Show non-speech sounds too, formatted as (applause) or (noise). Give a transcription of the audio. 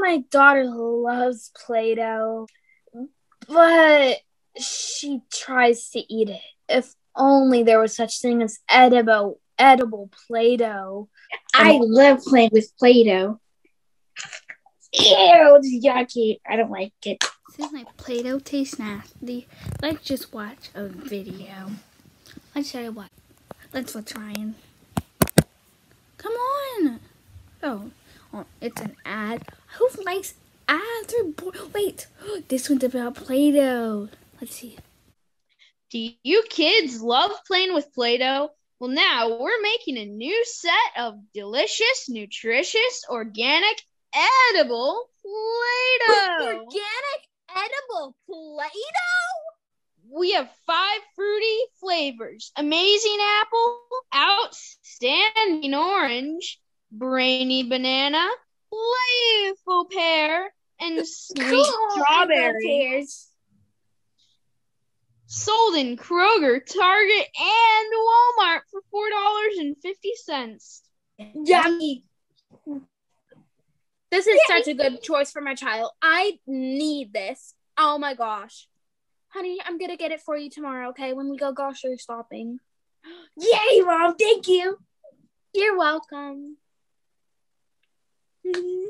know my daughter loves Play Doh, but she tries to eat it. If only there was such thing as edible edible Play Doh. I um, love playing with Play Doh. Ew, it's yucky. I don't like it. Since my Play-Doh tastes nasty, let's just watch a video. Let's show you what. Let's let's Ryan. Come on. Oh, oh, it's an ad. Who likes ads? Or bo- Wait, (gasps) this one's about Play-Doh. Let's see. Do you kids love playing with Play Doh? Well, now we're making a new set of delicious, nutritious, organic, edible Play Doh. Organic edible Play-Doh? We have five fruity flavors amazing apple, outstanding orange, brainy banana, playful pear, and sweet strawberry. Pears. Sold in Kroger, Target, and Walmart for $4.50. Yummy. This is such a good choice for my child. I need this. Oh my gosh. Honey, I'm gonna get it for you tomorrow, okay? When we go grocery shopping. (gasps) Yay, Mom. Thank you. You're welcome. Please. (laughs)